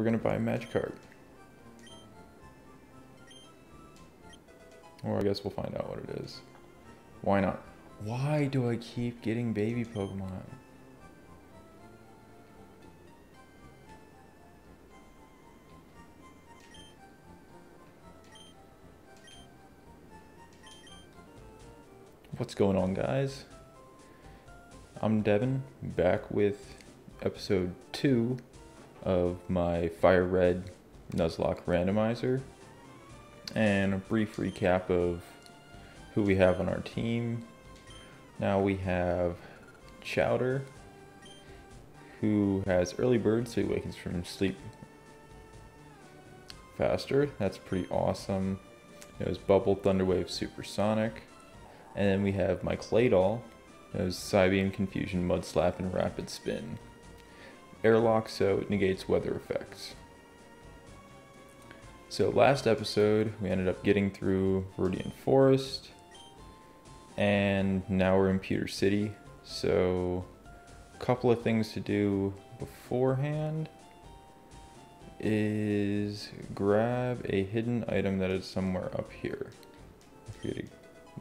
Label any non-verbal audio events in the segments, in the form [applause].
we're gonna buy a Magikarp. Or I guess we'll find out what it is. Why not? Why do I keep getting baby Pokemon? What's going on, guys? I'm Devin, back with episode 2 of my Fire Red Nuzlocke randomizer, and a brief recap of who we have on our team. Now we have Chowder, who has early bird, so he wakens from sleep faster. That's pretty awesome. It was Bubble, Thunderwave, Supersonic. And then we have my Claydol. It was Psybeam, Confusion, Mud Slap, and Rapid Spin. Airlock, so it negates weather effects. So last episode, we ended up getting through Viridian Forest. And now we're in Pewter City. So a couple of things to do beforehand is grab a hidden item that is somewhere up here. There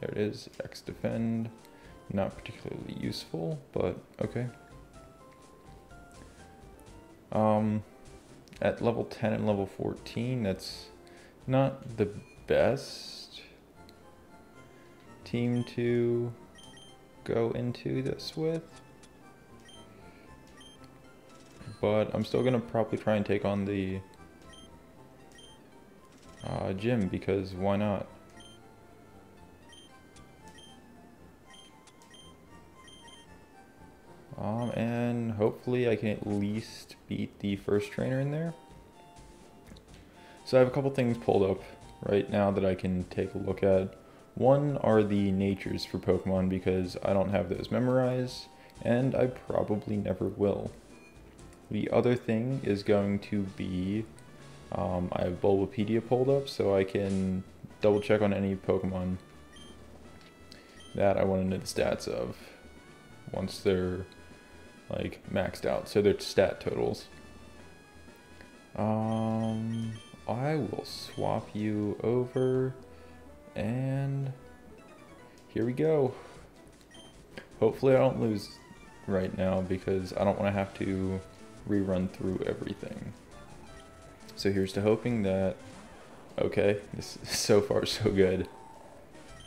it is, X defend. Not particularly useful, but okay. Um, at level 10 and level 14, that's not the best team to go into this with. But I'm still gonna probably try and take on the uh, gym because why not? Um, and hopefully I can at least beat the first trainer in there. So I have a couple things pulled up right now that I can take a look at. One are the natures for Pokemon because I don't have those memorized, and I probably never will. The other thing is going to be, um, I have Bulbapedia pulled up so I can double check on any Pokemon that I want to know the stats of once they're like maxed out. So they're stat totals. Um, I will swap you over and here we go. Hopefully I don't lose right now because I don't want to have to rerun through everything. So here's to hoping that, okay, this [laughs] so far so good.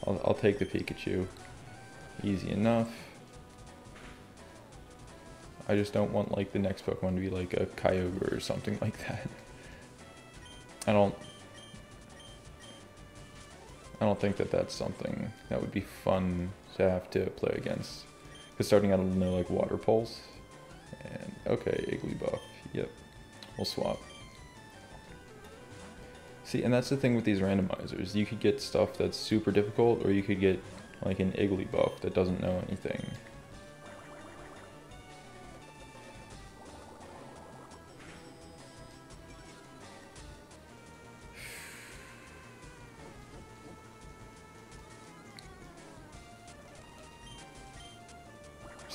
I'll, I'll take the Pikachu. Easy enough. I just don't want like the next Pokemon to be like a Kyogre or something like that. I don't I don't think that that's something that would be fun to have to play against. Because starting out, I know like Water Pulse. And okay, Igglybuff. Yep. We'll swap. See, and that's the thing with these randomizers. You could get stuff that's super difficult, or you could get like an Igglybuff that doesn't know anything.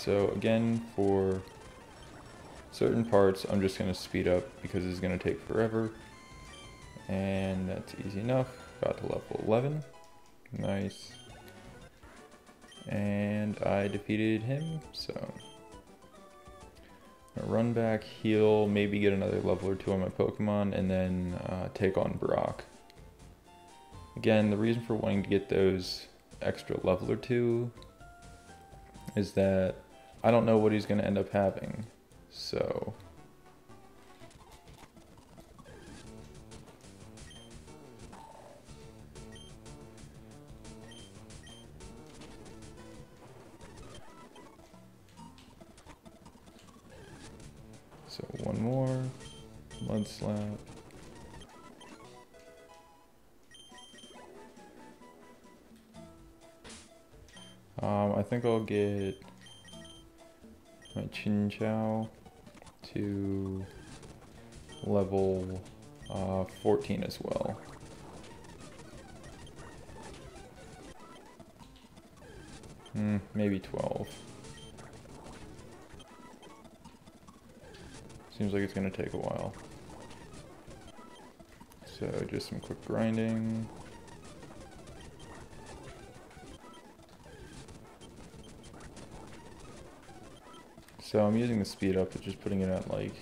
So again, for certain parts, I'm just going to speed up because it's going to take forever. And that's easy enough. Got to level 11. Nice. And I defeated him, so... Run back, heal, maybe get another level or two on my Pokemon, and then uh, take on Brock. Again, the reason for wanting to get those extra level or two is that I don't know what he's going to end up having. So... So one more, mud slap. Um, I think I'll get my Chinchou to level uh, 14 as well. Hmm, maybe 12. Seems like it's gonna take a while. So just some quick grinding. So I'm using the speed up, but just putting it at like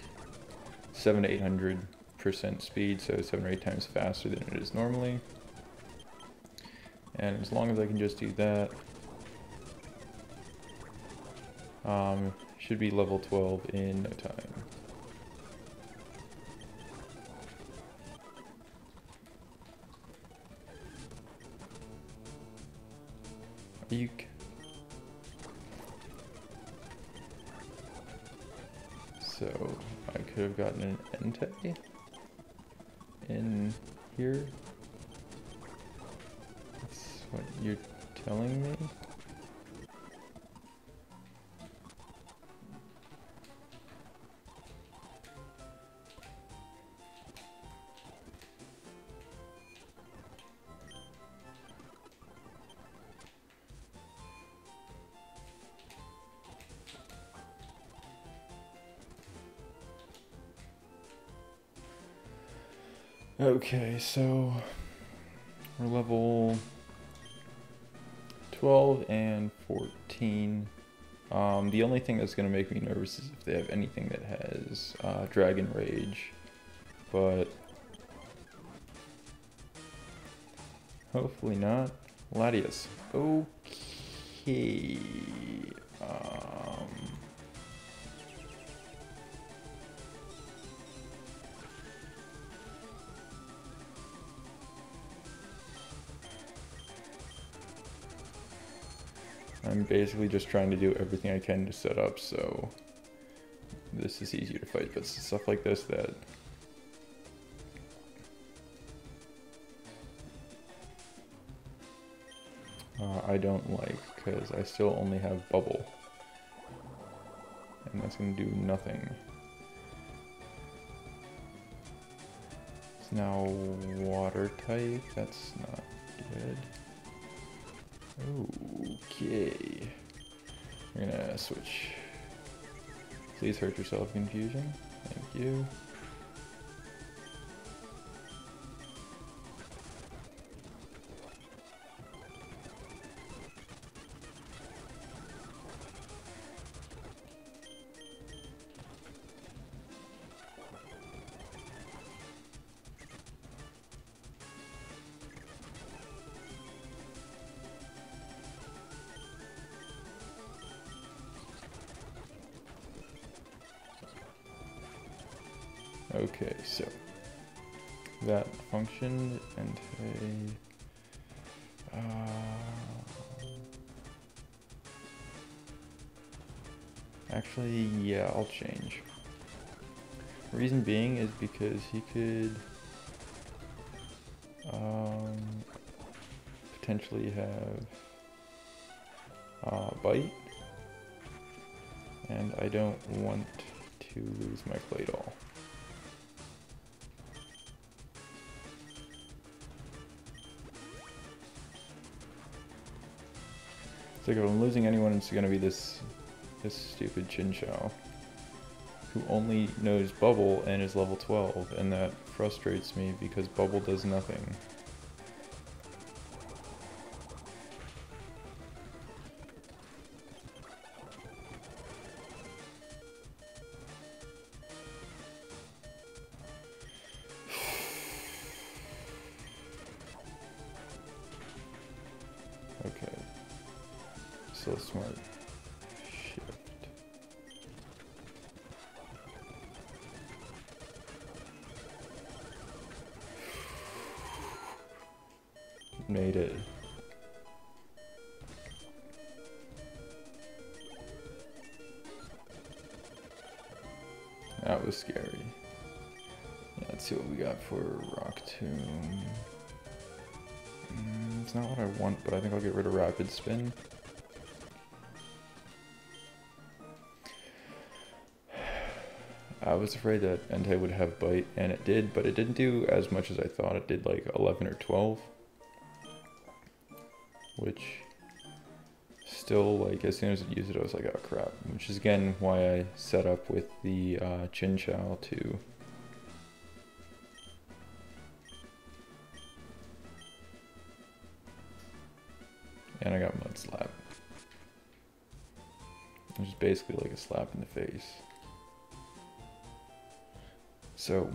seven to eight hundred percent speed, so seven or eight times faster than it is normally. And as long as I can just do that, um, should be level 12 in no time. Eek. So I could have gotten an Entei in here. That's what you're telling me? Okay, so we're level 12 and 14. Um, the only thing that's going to make me nervous is if they have anything that has uh, Dragon Rage. But hopefully not. Latias. Okay. I'm basically just trying to do everything I can to set up so this is easier to fight, but stuff like this that uh, I don't like because I still only have bubble and that's going to do nothing. It's now water type, that's not good. Okay. We're gonna switch. Please hurt yourself, confusion. Thank you. Okay, so that function and uh, actually yeah I'll change reason being is because he could um, potentially have uh, bite and I don't want to lose my Claydol. Like if I'm losing anyone, it's gonna be this this stupid Chinchou. Who only knows Bubble and is level 12, and that frustrates me because Bubble does nothing. So smart. Shift. Made it. That was scary. Yeah, let's see what we got for Rock Tomb. Mm, it's not what I want, but I think I'll get rid of Rapid Spin. was afraid that Entei would have bite, and it did, but it didn't do as much as I thought. It did like 11 or 12, which still, like, as soon as it used it, I was like, oh crap. Which is again why I set up with the uh, Chinchou to And I got Mud Slap. Which is basically like a slap in the face. So,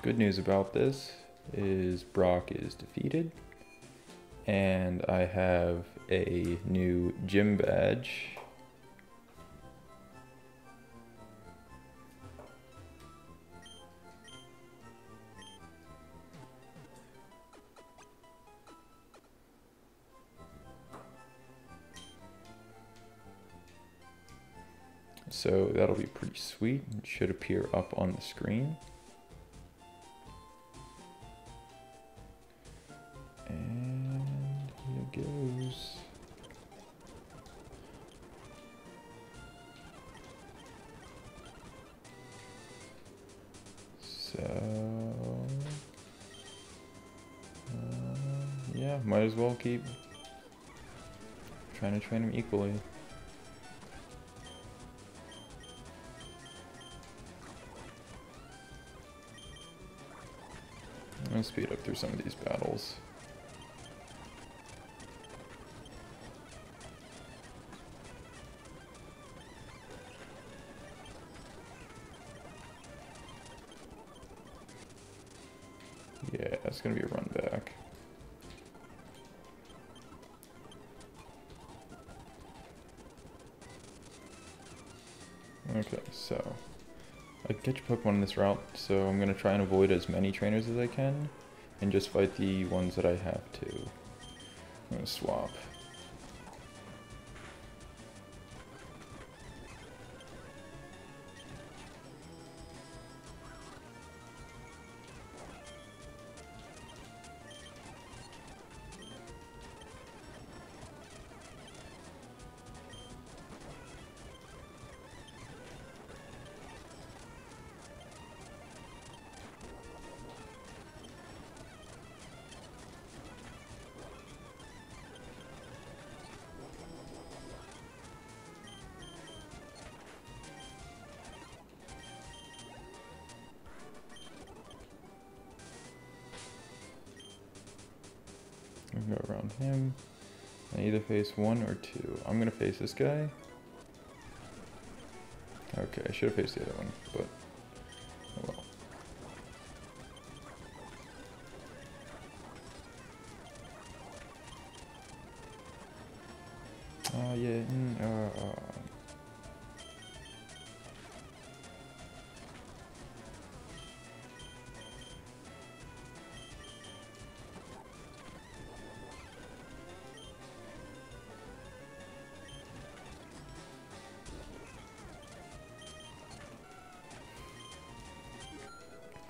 good news about this is Brock is defeated. And I have a new gym badge So that'll be pretty sweet. It should appear up on the screen. And here goes. So, uh, yeah, might as well keep trying to train them equally. I'll speed up through some of these battles. Yeah, it's gonna be a run back. Okay, so I your Pokemon in this route, so I'm going to try and avoid as many trainers as I can, and just fight the ones that I have to. I'm going to swap. Go around him. I either face one or two. I'm gonna face this guy. Okay, I should have faced the other one, but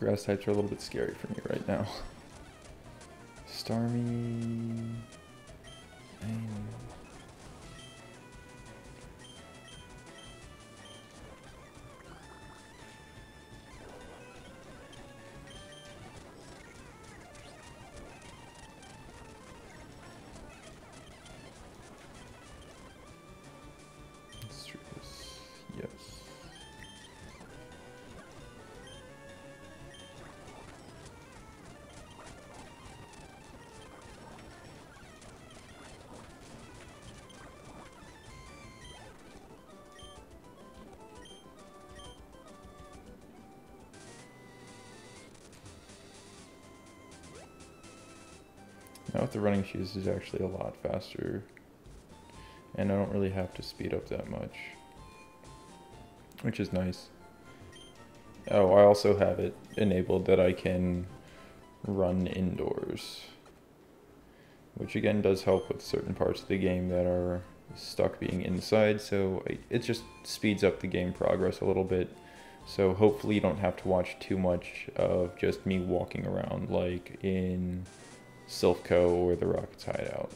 Grass types are a little bit scary for me right now. Starmie. With the running shoes is actually a lot faster. And I don't really have to speed up that much. Which is nice. Oh, I also have it enabled that I can run indoors. Which again does help with certain parts of the game that are stuck being inside so it just speeds up the game progress a little bit. So hopefully you don't have to watch too much of just me walking around like in Silph Co or the Rockets Hideout.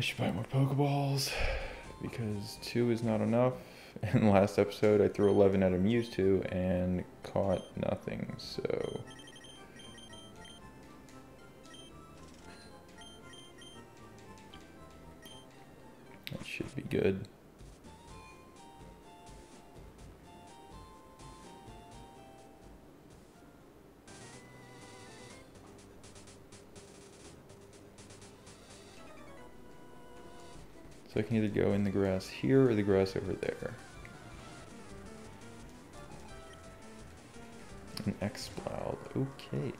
I should buy more Pokeballs because two is not enough. [laughs] In the last episode, I threw 11 at a Mewtwo and caught nothing, so... good. So I can either go in the grass here or the grass over there. An Exploud, okay.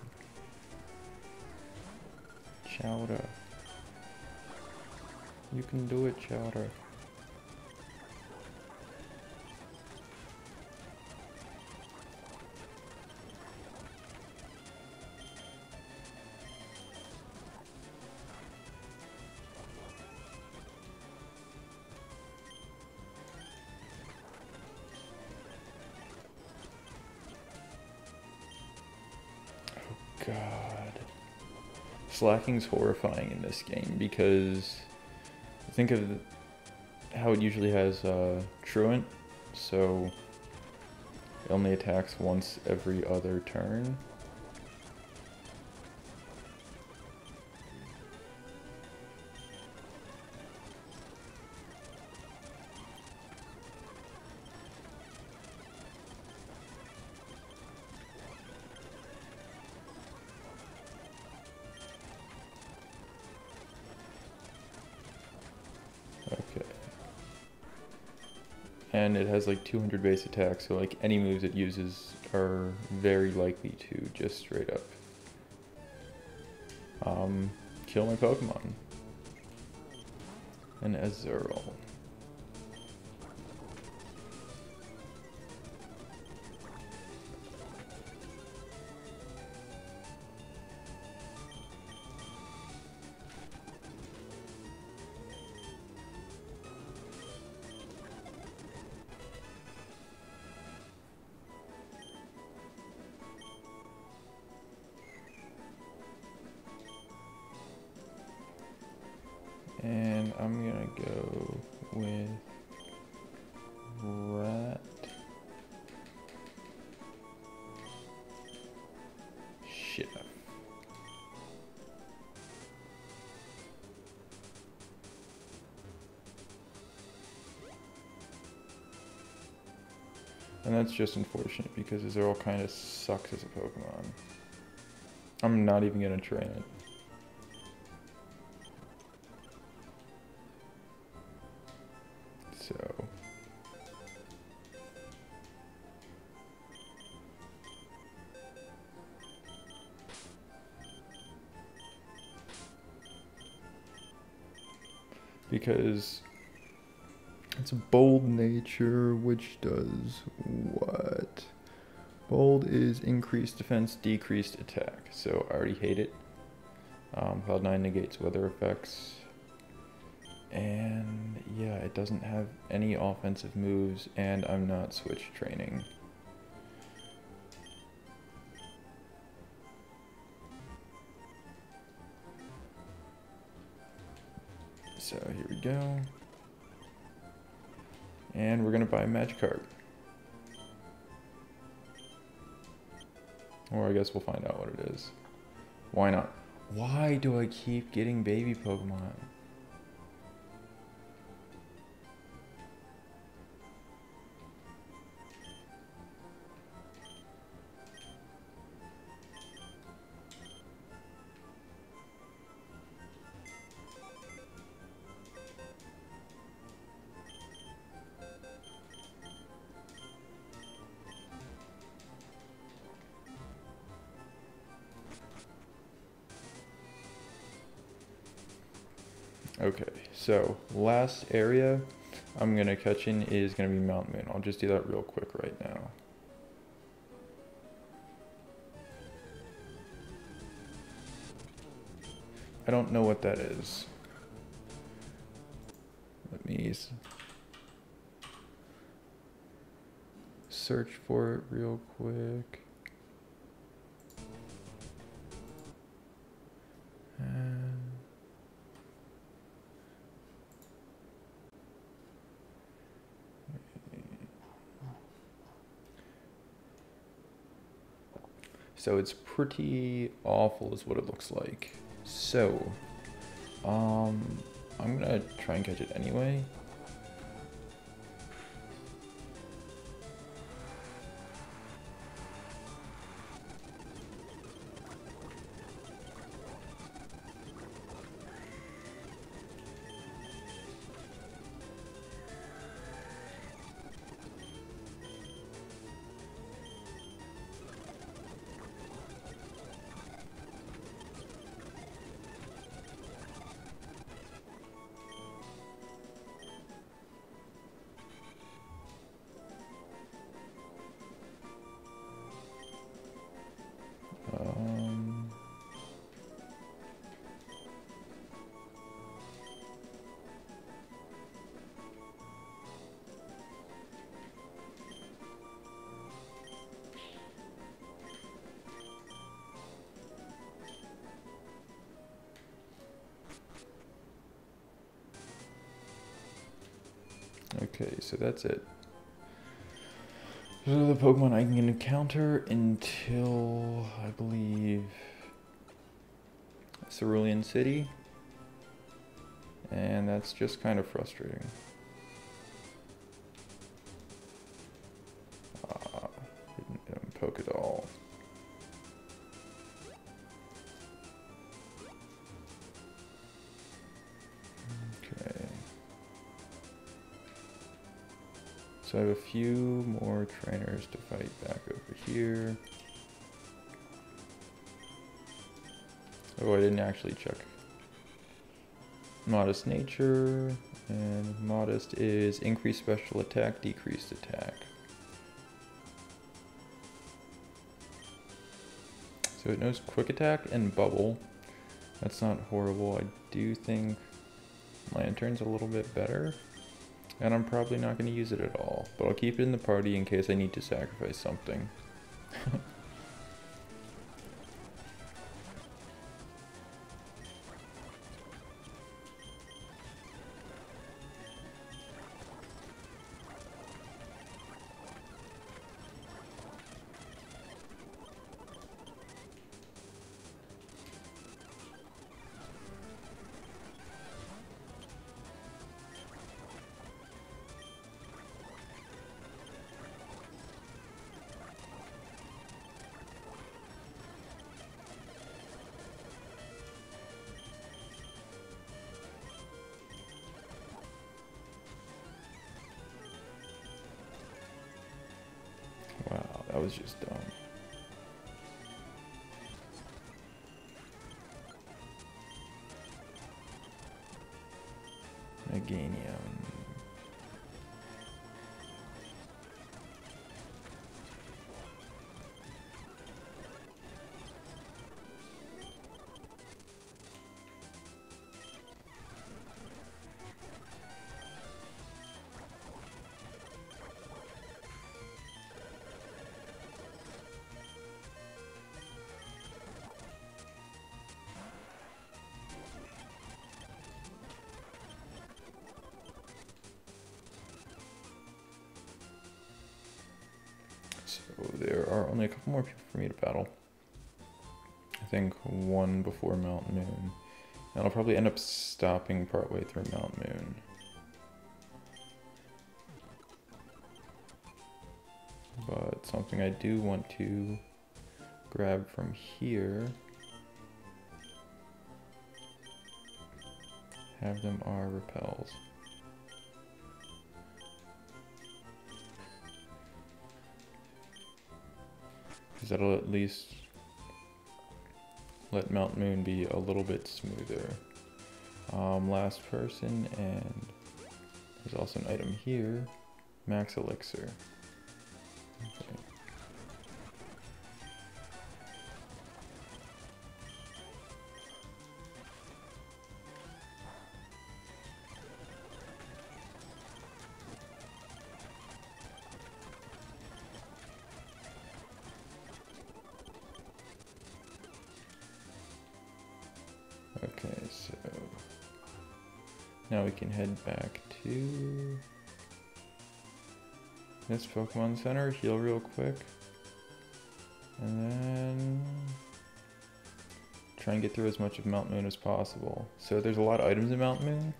Chowder. You can do it, Chowder. Oh God. Slaking's horrifying in this game because think of how it usually has uh, Truant, so it only attacks once every other turn. And it has like 200 base attack, so like any moves it uses are very likely to just straight up um, kill my Pokemon. And Azurill. That's just unfortunate because Azurill kind of sucks as a Pokemon. I'm not even gonna train it. so. Because it's bold nature, which does what? Bold is increased defense, decreased attack. So I already hate it. Um, Cloud 9 negates weather effects. And yeah, it doesn't have any offensive moves, and I'm not switch training. And we're gonna buy a Magikarp. Or I guess we'll find out what it is. Why not? Why do I keep getting baby Pokemon? Okay, so last area I'm gonna catch in is gonna be Mount Moon. I'll just do that real quick right now. I don't know what that is. Let me search for it real quick. So it's pretty awful is what it looks like. So, um, I'm gonna try and catch it anyway. Okay, so that's it. Those are the Pokemon I can encounter until I believe Cerulean City. And that's just kind of frustrating. I have a few more trainers to fight back over here. Oh, I didn't actually check. Modest nature, and modest is increased special attack, decreased attack. So it knows quick attack and bubble. That's not horrible. I do think Lanturn's a little bit better. And I'm probably not going to use it at all. But I'll keep it in the party in case I need to sacrifice something. [laughs] just dumb. Meganium. So there are only a couple more people for me to battle. I think one before Mount Moon. And I'll probably end up stopping partway through Mount Moon. But something I do want to grab from here. Have them are repels. That'll at least let Mount Moon be a little bit smoother. Um, last person, and there's also an item here. Max Elixir. Now we can head back to this Pokemon Center, heal real quick, and then try and get through as much of Mount Moon as possible. So there's a lot of items in Mount Moon,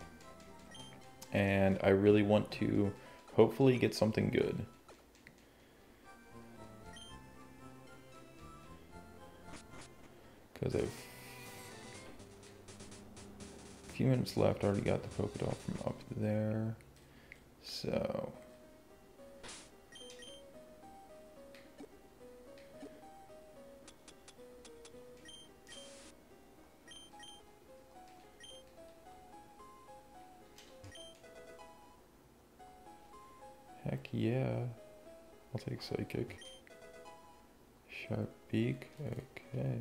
and I really want to hopefully get something good. Left, already got the Pokédoll from up there. So. Heck yeah. I'll take Psychic. Sharp Beak, okay.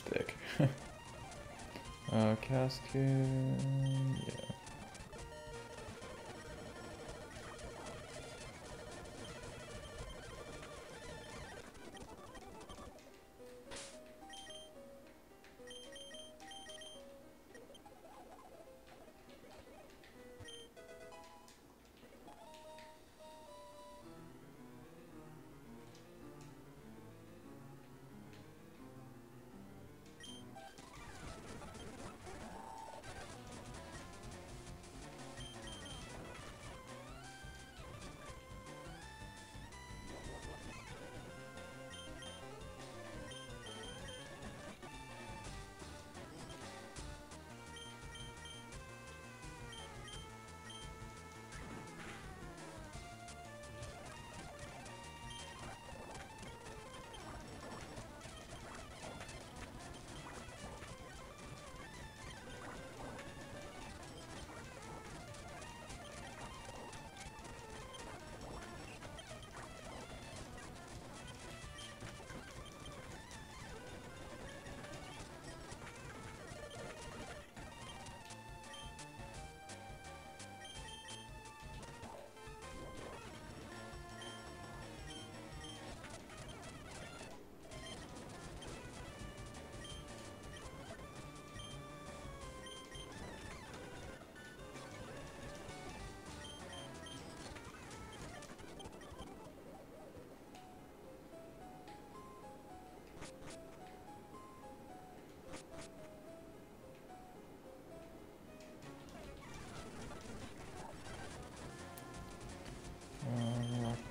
Thick. [laughs] uh, casket. Yeah.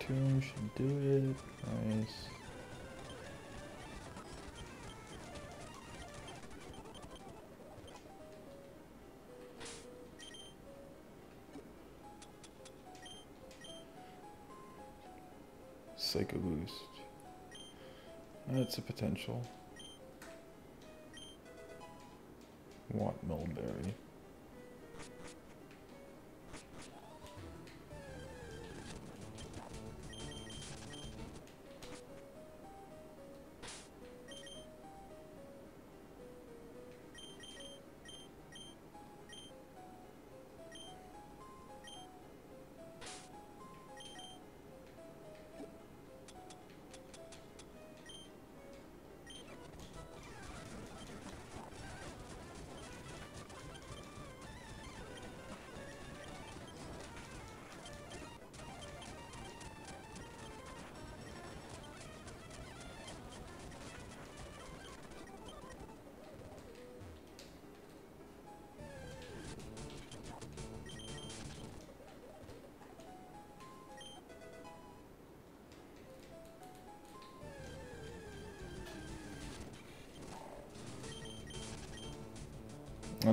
Tomb should do it. Nice. Psycho boost. That's a potential. Want mulberry.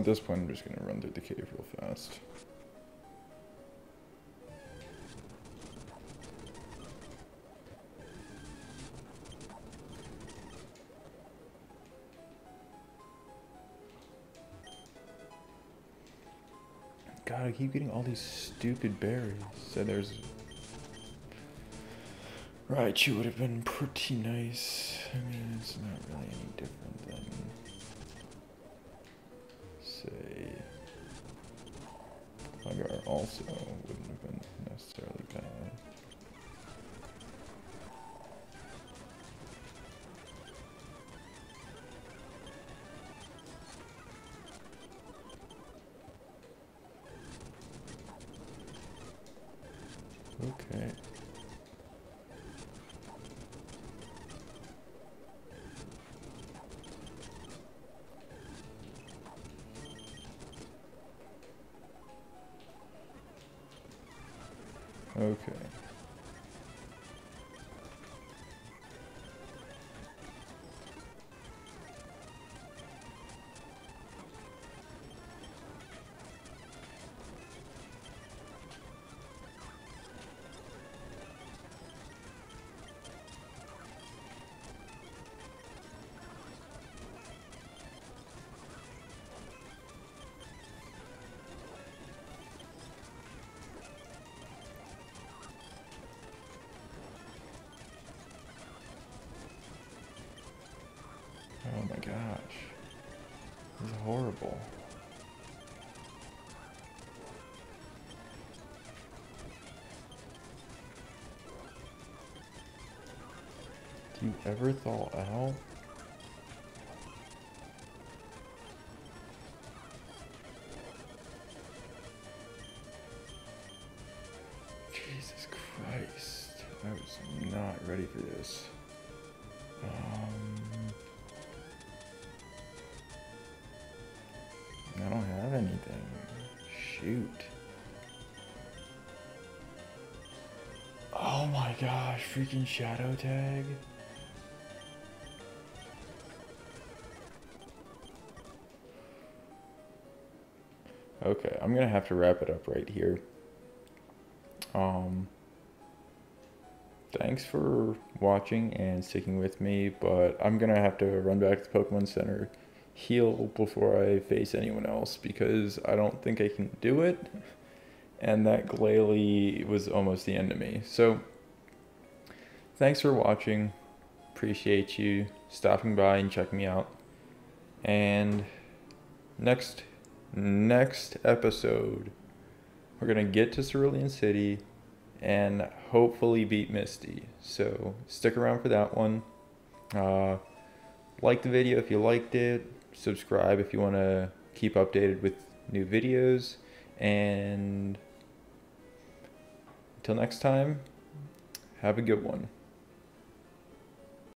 This point, I'm just gonna run through the cave real fast. God, I keep getting all these stupid berries. So there's... Right, you would have been pretty nice. I mean, it's not really any different than... Hagar This. Do you ever thaw out? Shoot. Oh my gosh, freaking shadow tag. Okay, I'm gonna have to wrap it up right here. Um, thanks for watching and sticking with me, but I'm gonna have to run back to the Pokemon Center, heal before I face anyone else because I don't think I can do it. And that Glalie was almost the end of me. So, thanks for watching. Appreciate you stopping by and checking me out. And next next episode, we're gonna get to Cerulean City and hopefully beat Misty. So stick around for that one. Uh, like the video if you liked it. Subscribe if you want to keep updated with new videos. And until next time, have a good one.